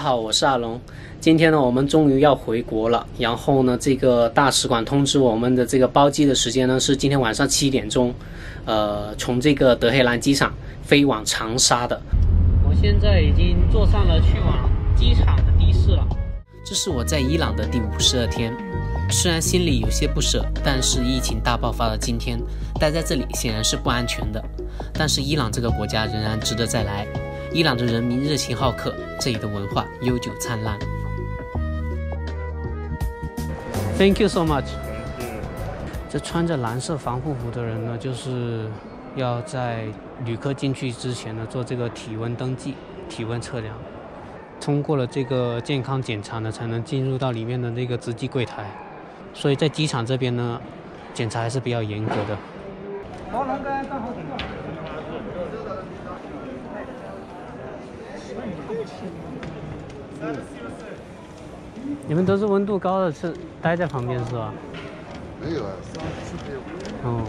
大家好，我是阿龙。今天呢，我们终于要回国了。然后呢，这个大使馆通知我们的这个包机的时间呢是今天晚上七点钟，呃，从这个德黑兰机场飞往长沙的。我现在已经坐上了去往机场的的士了。这是我在伊朗的第五十二天，虽然心里有些不舍，但是疫情大爆发的今天，待在这里显然是不安全的。但是伊朗这个国家仍然值得再来。伊朗的人民热情好客，这里的文化悠久灿烂。Thank you so much。这穿着蓝色防护服的人呢，就是要在旅客进去之前呢做这个体温登记、体温测量，通过了这个健康检查呢，才能进入到里面的那个值机柜台。所以在机场这边呢，检查还是比较严格的。你们都是温度高的，是待在旁边是吧？没有啊，三四六。哦。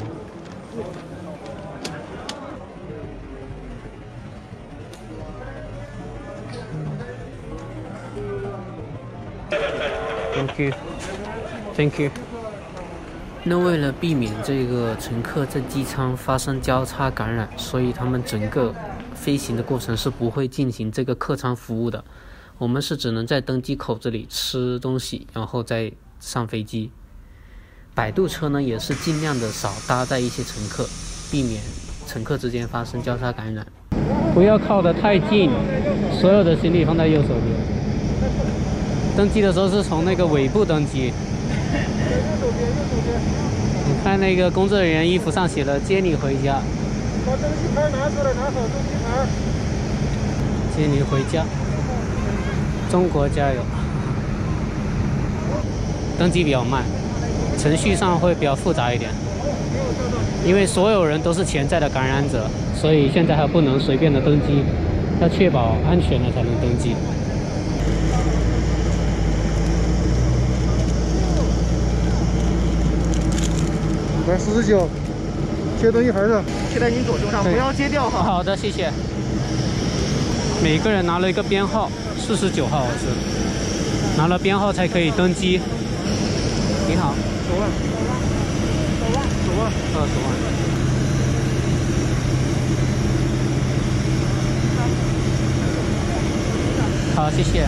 Thank you. Thank you. 那为了避免这个乘客在机舱发生交叉感染，所以他们整个飞行的过程是不会进行这个客舱服务的。我们是只能在登机口这里吃东西，然后再上飞机。摆渡车呢，也是尽量的少搭载一些乘客，避免乘客之间发生交叉感染。不要靠得太近，所有的行李放在右手边。登机的时候是从那个尾部登机。你看那个工作人员衣服上写了“接你回家”。把登机牌拿出来，拿好登机牌。接你回家。中国加油！登机比较慢，程序上会比较复杂一点，因为所有人都是潜在的感染者，所以现在还不能随便的登机，要确保安全了才能登机。一百四十九，贴登机牌的，贴在您左胸上，不要揭掉哈。好的，谢谢。每个人拿了一个编号。四十九号是拿了编号才可以登机。你好，走吧，走吧，走吧，呃，走吧。好，谢谢。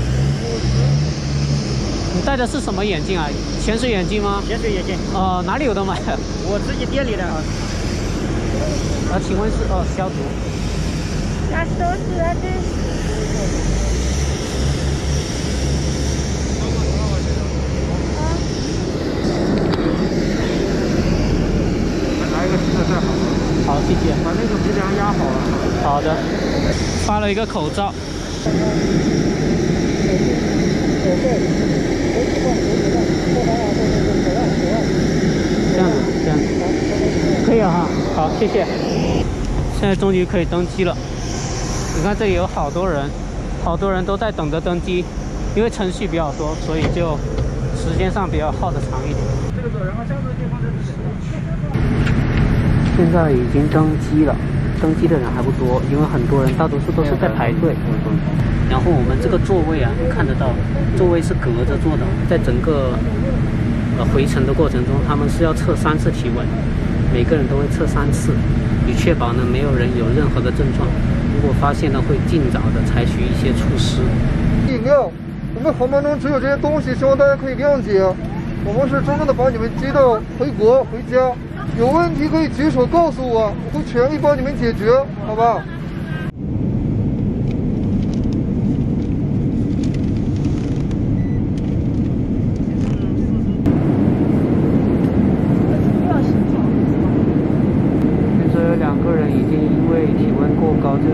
你戴的是什么眼镜啊？潜水眼镜吗？潜水眼镜。哦，哪里有的买？我自己店里的。啊，请问是哦消毒？拿手指啊，这。好，谢谢。把那个鼻梁压好了。好的。发了一个口罩。这样子，这样子。可以了哈。好，谢谢。现在终于可以登机了。你看这里有好多人，好多人都在等着登机，因为程序比较多，所以就时间上比较耗的长一点。这个走，然后下次地方再现在已经登机了，登机的人还不多，因为很多人大多数都是在排队。然后我们这个座位啊，看得到，座位是隔着坐的，在整个呃回程的过程中，他们是要测三次体温，每个人都会测三次，以确保呢没有人有任何的症状。如果发现呢，会尽早的采取一些措施。饮料，我们航班中只有这些东西，希望大家可以谅解。我们是真正的把你们接到回国回家。有问题可以举手告诉我，我会全力帮你们解决，好吧？现在有两个人已经因为体温过高，就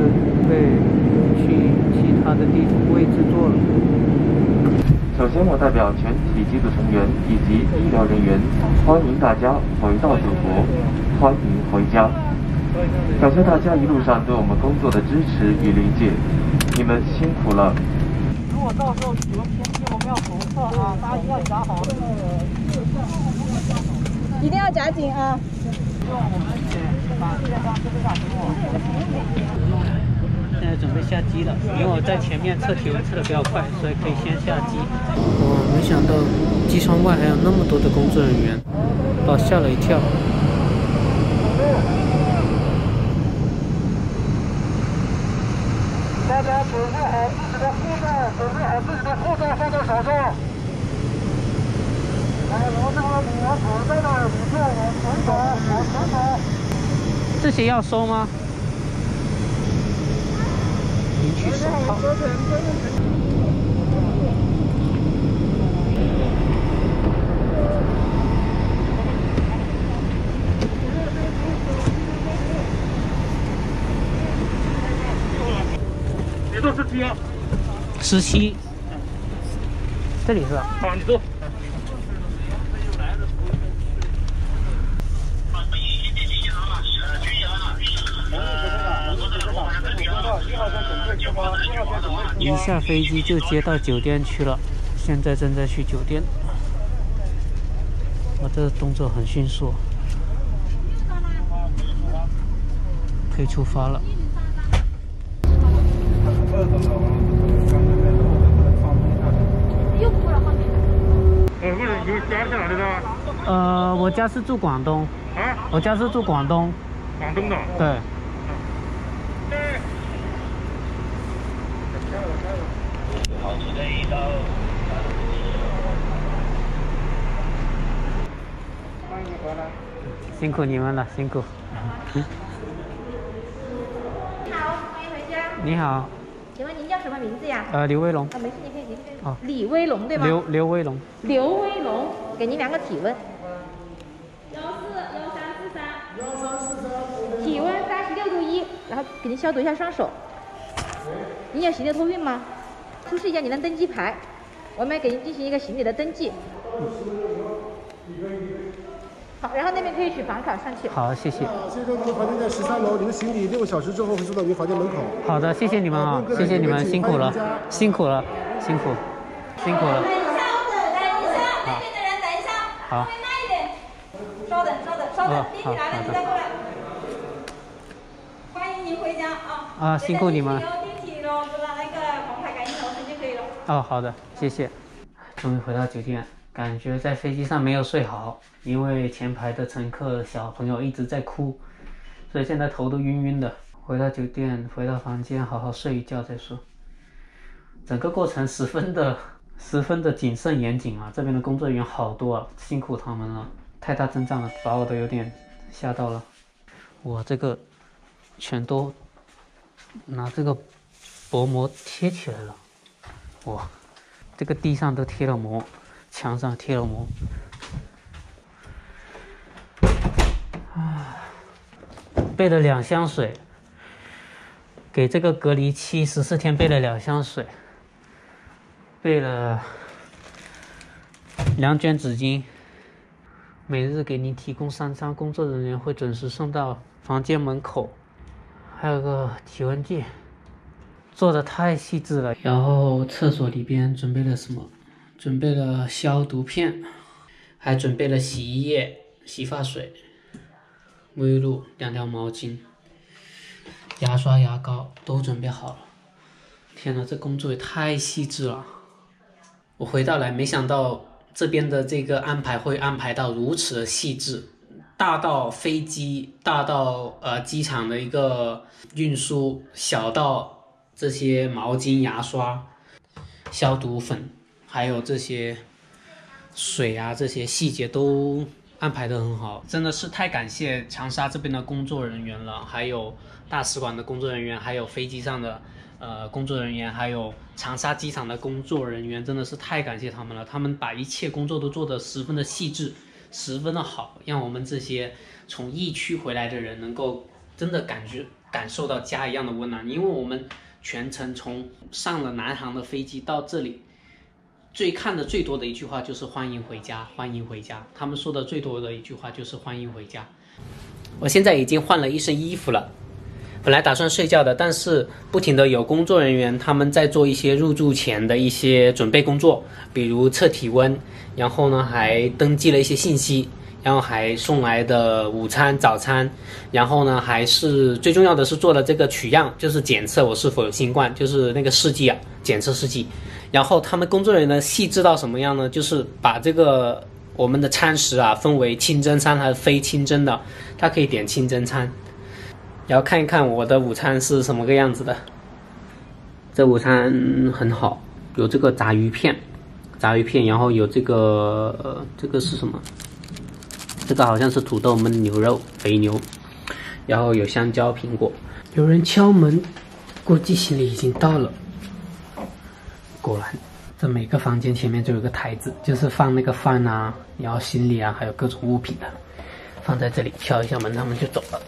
被去其他的地位置坐了。首先，我代表全体机组成员以及医疗人员，欢迎大家回到祖国，欢迎回家。感谢大家一路上对我们工作的支持与理解，你们辛苦了。如果到时候体温偏低，我们要红色啊，大家一定要夹好。一定要夹紧啊！用我们把电上设备上给我。现在准备下机了，因为我在前面测体温测的比较快，所以可以先下机。我没想到机舱外还有那么多的工作人员，把我吓了一跳。大家准备好自己的护照，准备好自己的护照放在手上。来，我们这个女儿准备的礼票往前走，往前走。这些要收吗？领取手套。你坐。十七啊？十七，这里是吧？好，你坐。一下飞机就接到酒店去了，现在正在去酒店。我这个动作很迅速，可以出发了。呃，不是，你家是哪里的？呃，我家是住广东，啊，我家是住广东，广东的。对。辛苦你们了，辛苦。你好，欢迎回家。你好，请问您叫什么名字呀？呃，刘威龙，啊，没事，你可以您可以哦李威龙对吗？刘刘威龙，刘威龙，给您量个体温。幺四幺三四三，体温三十六度一，然后给您消毒一下双手。您有行李托运吗？出示一下您的登机牌，我们给您进行一个行李的登记。好，然后那边可以取房卡上去。好，谢谢。先生您的房间在十三楼，您的行李六个小时之后会送到您房间门口。好的，谢谢你们啊，谢谢你们，辛苦了，辛苦了，辛苦，辛苦了。等一下，我等等一下，那边的人等一下，好稍微慢一点。稍等，稍等，稍哦等，地铁来了你再过来。欢迎您回家啊！啊辛苦你们地铁喽，就拿那个黄牌感应头就可以了。哦，好的，谢谢。终于回到酒店，感觉在飞机上没有睡好，因为前排的乘客小朋友一直在哭，所以现在头都晕晕的。回到酒店，回到房间，好好睡一觉再说。整个过程十分的、十分的谨慎严谨啊！这边的工作人员好多啊，辛苦他们了，太大阵仗了，把我都有点吓到了。我这个全都拿这个薄膜贴起来了。哇，这个地上都贴了膜，墙上贴了膜。啊，备了两箱水，给这个隔离期十四天备了两箱水，备了两卷纸巾，每日给您提供三餐，工作人员会准时送到房间门口，还有个体温计。做的太细致了。然后厕所里边准备了什么？准备了消毒片，还准备了洗衣液、洗发水、沐浴露、两条毛巾、牙刷、牙膏都准备好了。天呐，这工作也太细致了！我回到来，没想到这边的这个安排会安排到如此的细致，大到飞机，大到呃机场的一个运输，小到这些毛巾、牙刷、消毒粉，还有这些水啊，这些细节都安排的很好，真的是太感谢长沙这边的工作人员了，还有大使馆的工作人员，还有飞机上的呃工作人员，还有长沙机场的工作人员，真的是太感谢他们了，他们把一切工作都做得十分的细致，十分的好，让我们这些从疫区回来的人能够真的感觉感受到家一样的温暖，因为我们全程从上了南航的飞机到这里，最看的最多的一句话就是欢迎回家，欢迎回家。他们说的最多的一句话就是欢迎回家。我现在已经换了一身衣服了，本来打算睡觉的，但是不停的有工作人员他们在做一些入住前的一些准备工作，比如测体温，然后呢还登记了一些信息，然后还送来的午餐、早餐，然后呢，还是最重要的是做了这个取样，就是检测我是否有新冠，就是那个试剂啊，检测试剂。然后他们工作人员呢细致到什么样呢？就是把这个我们的餐食啊分为清真餐还是非清真的，他可以点清真餐。然后看一看我的午餐是什么个样子的。这午餐很好，有这个炸鱼片，炸鱼片，然后有这个呃，这个是什么？这个好像是土豆焖牛肉，肥牛，然后有香蕉、苹果。有人敲门，估计行李已经到了。果然，这每个房间前面都有个台子，就是放那个饭啊，然后行李啊，还有各种物品的，放在这里。敲一下门，他们就走了。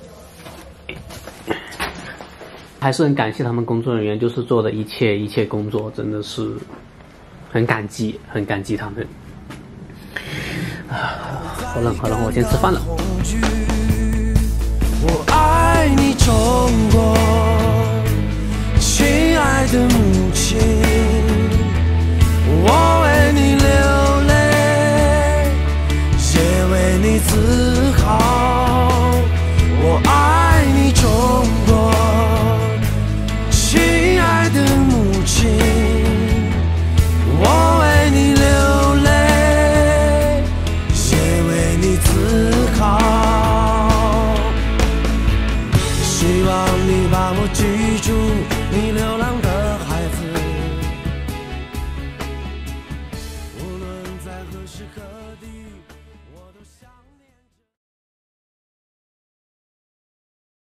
还是很感谢他们工作人员，就是做的一切一切工作，真的是很感激，很感激他们。啊，好冷好冷，我先吃饭了。我爱你，中国，